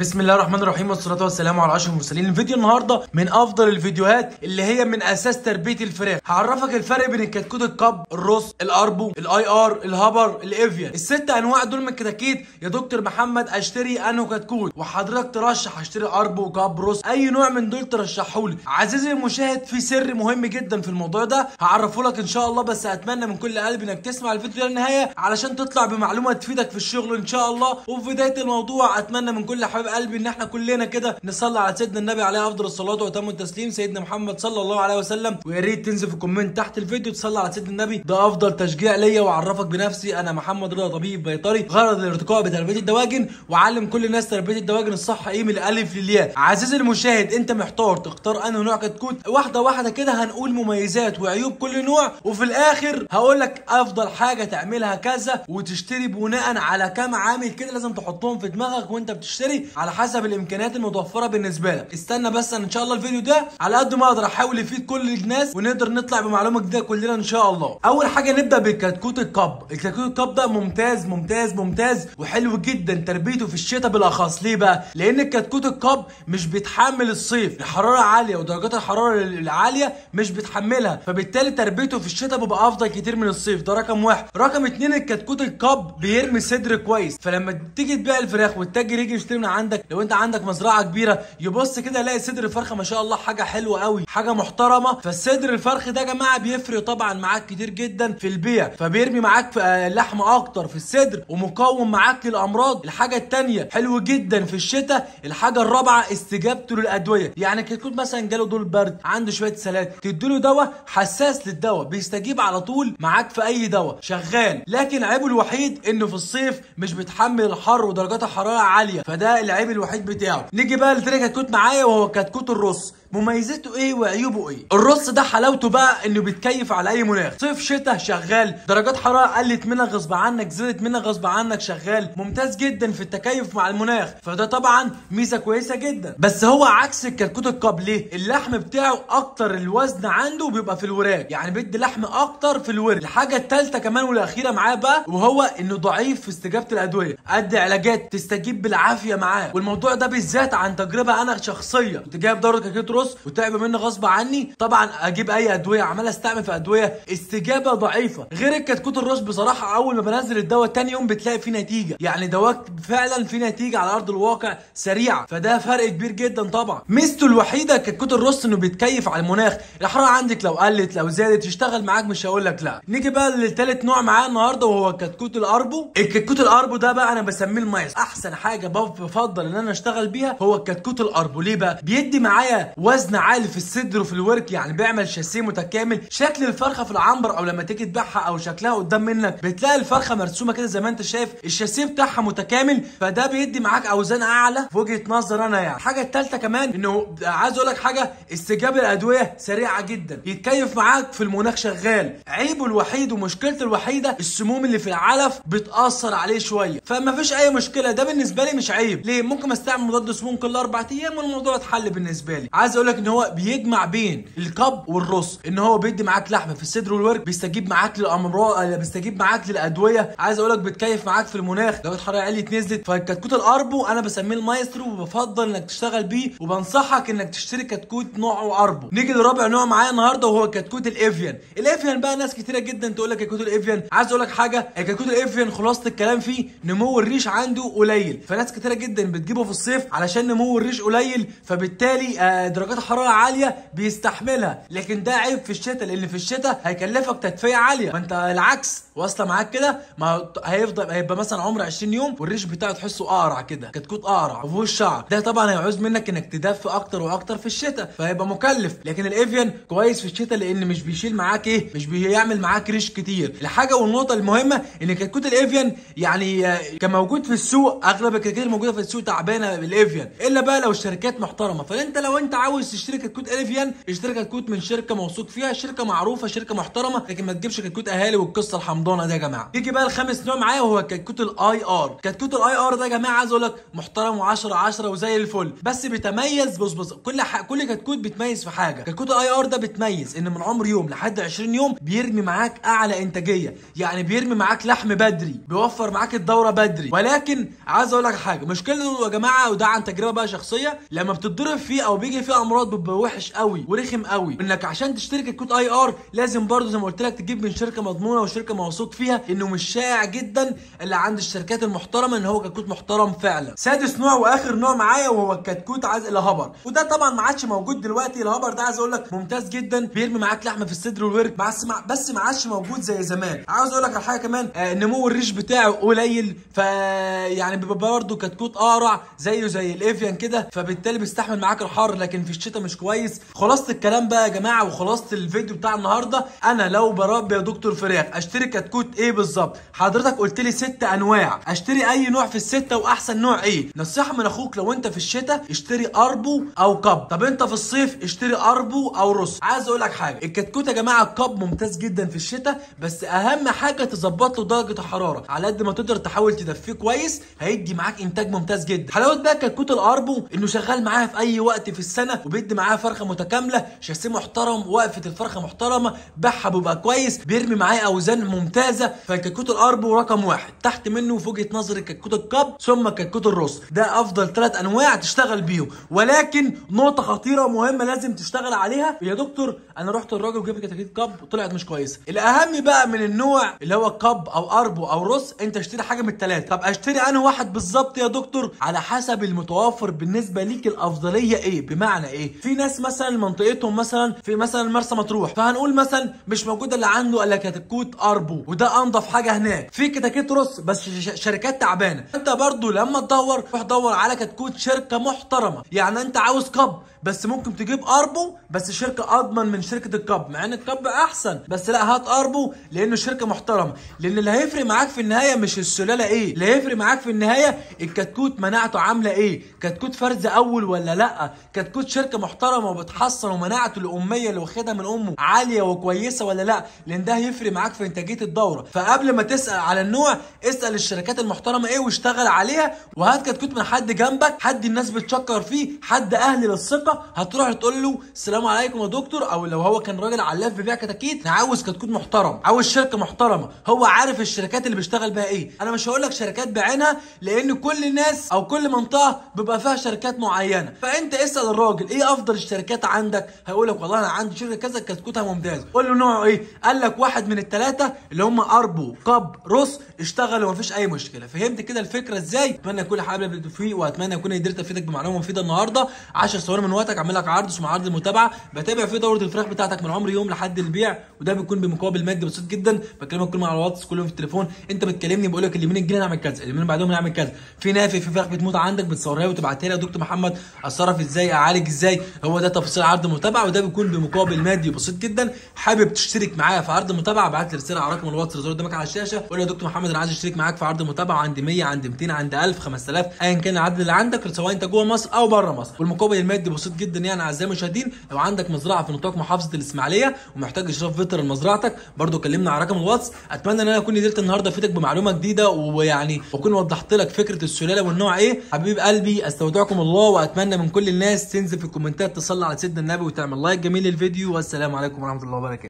بسم الله الرحمن الرحيم والصلاة والسلام على أشرف المرسلين. الفيديو النهارده من أفضل الفيديوهات اللي هي من أساس تربية الفراخ. هعرفك الفرق بين الكتكوت الكب الرص الأربو الآي آر الهبر الافيا الست أنواع دول من الكتاكيت يا دكتور محمد أشتري انه كتكوت. وحضرتك ترشح أشتري أربو كاب رص أي نوع من دول ترشحه لي. عزيزي المشاهد في سر مهم جدا في الموضوع ده. هعرفه لك إن شاء الله بس أتمنى من كل قلبي إنك تسمع الفيديو للنهاية علشان تطلع بمعلومة تفيدك في الشغل إن شاء الله. وفي بداية الموضوع أتمنى من كل حبيب قلبي إن إحنا كلنا كده نصلي على سيدنا النبي عليه أفضل الصلاة واتم التسليم. سيدنا محمد صلى الله عليه وسلم ويا ريت تنزل في ال comment تحت الفيديو تصلي على سيدنا النبي. ده أفضل تشجيع ليا وأعرفك بنفسي. أنا محمد رضا طبيب بيطري غرض الارتقاء بتربية الدواجن وأعلم كل الناس تربية الدواجن الصح. إيه من الالف للياء. عزيزي المشاهد أنت محتار. تختار انهي نوع كتكوت. واحدة واحدة كده هنقول مميزات وعيوب كل نوع. وفي الآخر هقول لك أفضل حاجة تعملها كذا وتشتري بناء على كام عامل كده لازم تحطهم في دماغك وأنت بتشتري. على حسب الإمكانيات المتوفرة بالنسبة لك. استنى بس إن شاء الله الفيديو ده على قد ما أقدر أحاول يفيد كل الناس ونقدر نطلع بمعلومة جديدة كلنا إن شاء الله. أول حاجة نبدأ بالكتكوت الكب. الكتكوت الكب ده ممتاز ممتاز ممتاز وحلو جدا. تربيته في الشتاء بالأخص. ليه بقى؟ لأن الكتكوت الكب مش بيتحمل الصيف. الحرارة عالية ودرجات الحرارة العالية مش بتحملها. فبالتالي تربيته في الشتاء بيبقى أفضل كتير من الصيف. ده رقم واحد. رقم اتنين الكتكوت الكب بيرمي صدر كويس. فلما تيجي تبيع الفراخ والتاجر يجي يشتري من عندك لو انت عندك مزرعة كبيرة يبص كده يلاقي صدر الفرخة ما شاء الله حاجة حلوة قوي حاجة محترمة. فالصدر الفرخ ده يا جماعة بيفرق طبعا معاك كتير جدا في البيع فبيرمي معاك في آه، لحم أكتر في الصدر ومقاوم معاك للأمراض. الحاجة التانية حلو جدا في الشتاء الحاجة الرابعة استجابته للأدوية. يعني كتكوت مثلا جاله دور برد عنده شوية سلات تديله دواء حساس للدواء بيستجيب على طول معاك في أي دواء شغال. لكن عيبه الوحيد إنه في الصيف مش بيتحمل الحر ودرجات الحرارة عالية فده العيب الوحيد بتاعه. نيجي بقى لتاني كتكوت معايا وهو كتكوت الرص. مميزاته إيه وعيوبه إيه؟ الرص ده حلاوته بقى إنه بيتكيف على أي مناخ. صيف شتاء شغال. درجات حرارة قلت منك غصب عنك زادت منك غصب عنك شغال. ممتاز جدا في التكيف مع المناخ. فده طبعا ميزة كويسة جدا. بس هو عكس الكتكوت القاب. ليه؟ اللحم بتاعه أكتر الوزن عنده بيبقى في الوراك. يعني بيدي لحم أكتر في الورك. الحاجة الثالثه كمان والأخيرة معاه بقى وهو إنه ضعيف في استجابة الأدوية. قد علاجات تستجيب بالعافية معاه. والموضوع ده بالذات عن تجربة أنا شخصية. كنت جايب دوره كتكوت رص وتعب مني غصب عني. طبعا أجيب أي أدوية عمال استعمل في أدوية. استجابة ضعيفة. غير الكتكوت الرص بصراحة أول ما بنزل الدواء تاني يوم بتلاقي فيه نتيجة. يعني دواء فعلا فيه نتيجة على أرض الواقع سريعة. فده فرق كبير جدا طبعا. ميزته الوحيدة كتكوت الرص إنه بيتكيف على المناخ. الحرارة عندك لو قلت لو زادت يشتغل معاك مش هقول لك لا. نيجي بقى للتالت نوع معايا النهارده وهو الكتكوت الأربو. الكتكوت الأربو ده بقى أنا بسميه المايس. أحسن حاجة بفضل إن أنا أشتغل بيها هو الكتكوت الأربو. ليه بقى؟ بيدي معايا وزن عالي في الصدر وفي الورك يعني بيعمل شاسيه متكامل. شكل الفرخة في العنبر أو لما تيجي تبيعها أو شكلها قدام منك بتلاقي الفرخة مرسومة كده زي ما أنت شايف الشاسيه بتاعها متكامل. فده بيدي معاك أوزان أعلى في وجهة نظر أنا يعني. الحاجة الثالثه كمان إنه عايز أقول لك حاجة استجابة الادويه سريعة جدا. يتكيف معاك في المناخ شغال. عيبه الوحيد ومشكلته الوحيدة السموم اللي في العلف بتأثر عليه شوية. فما فيش أي مشكلة ده بالنسبة لي مش عيب. ليه؟ ممكن استعمل مضاد سموم كل أربع أيام والموضوع اتحل بالنسبة لي. عايز أقول لك إن هو بيجمع بين ال Cobb وال Ross إن هو بيدي معاك لحمة في الصدر والورك بيستجيب معاك للامراض بيستجيب معاك للأدوية. عايز أقول لك بتكيف معاك في المناخ. درجه الحرارة عليت نزلت فالكتكوت ال Arbor أنا بسميه المايسترو وبفضل إنك تشتغل بيه وبنصحك إنك تشتري كتكوت نوعه Arbor. نيجي لرابع نوع معايا النهارده وهو كتكوت ال Avian ال Avian بقى ناس كتيرة جدا تقول لك كتكوت ال Avian عايز أقول لك حاجة الكتكوت ال Avian خلاصة الكلام فيه نمو الريش عنده قليل. فناس كتيرة جدا بتجيبه في الصيف علشان نمو الريش قليل فبالتالي آه، درجات الحرارة عالية بيستحملها. لكن ده عيب في الشتاء لأن في الشتاء هيكلفك تدفئة عالية. ما أنت العكس واصلة معاك كده ما هيفضل هيبقى مثلا عمر 20 يوم والريش بتاعه تحسه اقرع كده كتكوت اقرع وفيهوش شعر. ده طبعا هيعوز منك إنك تدفي أكتر وأكتر في الشتاء فهيبقى مكلف. لكن الأفيان كويس في الشتاء لأن مش بيشيل معاك إيه؟ مش بيعمل معاك ريش كتير. الحاجة والنقطة المهمة إن كتكوت الأفيان يعني آه، كان موجود في السوق أغلب الكتاكيت الموجودة في السوق تعبانة بالأفيان إلا بقى لو الشركات محترمة. فأنت لو أنت عاوز تشتري كتكوت الافيان اشتري كتكوت من شركة موثوق فيها شركة معروفة شركة محترمة لكن ما تجيبش كتكوت أهالي والقصة الحمضانة. الحضانه ده يا جماعة. يجي بقى الخامس نوع معايا وهو كتكوت ال IR كتكوت ال IR ده يا جماعة عايز أقول لك محترم و10 10 وزي الفل. بس بيتميز بص بص كل ح... كل كتكوت بيتميز في حاجة. كتكوت ال IR ده بيتميز إن من عمر يوم لحد 20 يوم بيرمي معاك أعلى إنتاجية. يعني بيرمي معاك لحم بدري بيوفر معاك الدورة بدري. ولكن عايز أقول لك حاجة مشكلته يا جماعة وده عن تجربة بقى شخصية لما بتتضرب فيه أو بيجي فيه أمراض بيبقى وحش قوي ورخم قوي. إنك عشان تشتري كتكوت IR لازم برضو زي ما قلت لك تجيب من شركة مضمونة وشركة موثوق فيها انه مش شائع جدا اللي عند الشركات المحترمة ان هو كتكوت محترم فعلا. سادس نوع واخر نوع معايا وهو الكتكوت عايز ال Hubbard وده طبعا ما عادش موجود دلوقتي. ال Hubbard ده عايز أقول لك ممتاز جدا. بيرمي معاك لحمة في الصدر والورك بس مع بس ما عادش موجود زي زمان. عاوز أقول لك على حاجة كمان آه نمو الريش بتاعه قليل ف يعني بيبقى برضه كتكوت اقرع زيه زي ال Avian كده فبالتالي بيستحمل معاك الحر لكن في الشتاء مش كويس. خلاصة الكلام بقى يا جماعة وخلاصة الفيديو بتاع النهارده أنا لو بربي يا دكتور فراخ اشتري كتكوت إيه بالظبط. حضرتك قلت لي ست أنواع. أشتري أي نوع في الستة وأحسن نوع إيه نصيحة من أخوك لو أنت في الشتاء اشتري Arbor أو Cobb. طب أنت في الصيف اشتري Arbor أو Ross عايز أقول لك حاجة. الكتكوت يا جماعة ال Cobb ممتاز جدا في الشتاء بس أهم حاجة تظبط له درجة الحرارة. على قد ما تقدر تحاول تدفيه كويس هيدي معاك إنتاج ممتاز جدا. حلاوة بقى كتكوت ال Arbor إنه شغال معاها في أي وقت في السنة وبيدي معاها فرخة متكاملة شاسيه محترم وقفة الفرخة محترمة بيعها بيبقى كويس بيرمي معايا أوزان ممتازة فالكتكوت ال Arbor رقم واحد. تحت منه في وجهة نظري كتكوت ال Cobb ثم كتكوت ال Ross ده أفضل ثلاث أنواع تشتغل بيهم. ولكن نقطة خطيرة ومهمة لازم تشتغل عليها. يا دكتور أنا رحت الراجل وجبت كتكوت Cobb وطلعت مش كويسة. الأهم بقى من النوع اللي هو Cobb أو Arbor أو Ross أنت اشتري حاجة من الثلاثه طب أشتري انهي واحد بالظبط يا دكتور؟ على حسب المتوفر بالنسبة ليك الأفضلية إيه؟ بمعنى إيه؟ في ناس مثلا منطقتهم مثلا في مثلا مرسى مطروح. فهنقول مثلا مش موجود اللي عنده الا كتكوت Arbor وده أنضف حاجة هناك. في كتاكيت Ross بس شركات تعبانة. انت برضو لما تدور روح دور على كتكوت شركة محترمة. يعني انت عاوز كب بس ممكن تجيب اربو بس شركة أضمن من شركة الكب. مع إن الكب أحسن بس لا هات اربو لأنه شركة محترمة. لأن اللي هيفرق معاك في النهاية مش السلالة إيه. اللي هيفرق معاك في النهاية الكتكوت مناعته عاملة إيه. كتكوت فرز أول ولا لأ؟ كتكوت شركة محترمة وبتحصن ومناعته الأمية اللي واخدها من أمه عالية وكويسة ولا لأ؟ لأن ده هيفرق معاك في إنتاجية الدورة. فقبل ما تسأل على النوع اسأل الشركات المحترمة إيه واشتغل عليها وهات كتكوت من حد جنبك حد الناس بتشكر فيه حد أهل للثقة هتروح تقول له السلام عليكم يا دكتور أو لو هو كان راجل علاف بيبيع كتاكيت أنا عاوز كتكوت محترم عاوز شركة محترمة. هو عارف الشركات اللي بيشتغل بيها إيه. أنا مش هقول لك شركات بعينها لأن كل الناس أو كل منطقة بيبقى فيها شركات معينة. فأنت اسأل الراجل إيه أفضل الشركات عندك؟ هيقول لك والله أنا عندي شركة كذا كتكوتها ممتاز قول له نوعه إيه؟ قال لك واحد من الثلاثه اللي هم أربو كاب روس اشتغلوا ومفيش أي مشكلة. فهمت كده الفكرة إزاي؟ أتمنى كل حاجة بالتوفيق وأتمنى اكون قدرت أفيدك بمعلومة مفيدة النهارده. 10 ثواني من وقتك أعمل لك عرض اسمه عرض المتابعة. بتابع فيه دورة الفراخ بتاعتك من عمر يوم لحد البيع وده بيكون بمقابل مادي بسيط جدا. بكلمك كل على الواتس كل يوم في التليفون. أنت بتكلمني بقول لك اليومين الجايين هنعمل كذا اليومين اللي بعدهم هنعمل كذا. في نافي في فراخ بتموت عندك بتصورها وتبعتها لي يا دكتور محمد. أتصرف إزاي؟ أعالج إزاي؟ هو ده تفاصيل عرض المتابعة وده بيكون بمقابل مادي بسيط جدا. حابب تشترك معايا في عرض المتابعة؟ ابعت لي رسالة على رقم الواتس اللي قدامك على الشاشة. قول يا دكتور محمد أنا عايز أشترك معاك في عرض المتابعه عندي 100 عندي 200 عندي 1000 5000 ايا كان العدد اللي عندك سواء أنت جوه مصر أو بره مصر. والمقابل المادي بسيط جدا يعني أعزائي المشاهدين لو عندك مزرعة في نطاق محافظة الإسماعيلية ومحتاج إشراف بيطري لمزرعتك برضو كلمنا على رقم الواتس. أتمنى إن أنا أكون قدرت النهارده أفيدك بمعلومة جديدة ويعني واكون وضحت لك فكرة السلالة والنوع إيه. حبيب قلبي أستودعكم الله وأتمنى من كل الناس تنزل في الكومنتات تصلي على سيدنا النبي وتعمل لايك جميل للفيديو. والسلام عليكم ورحمة الله وبركاته.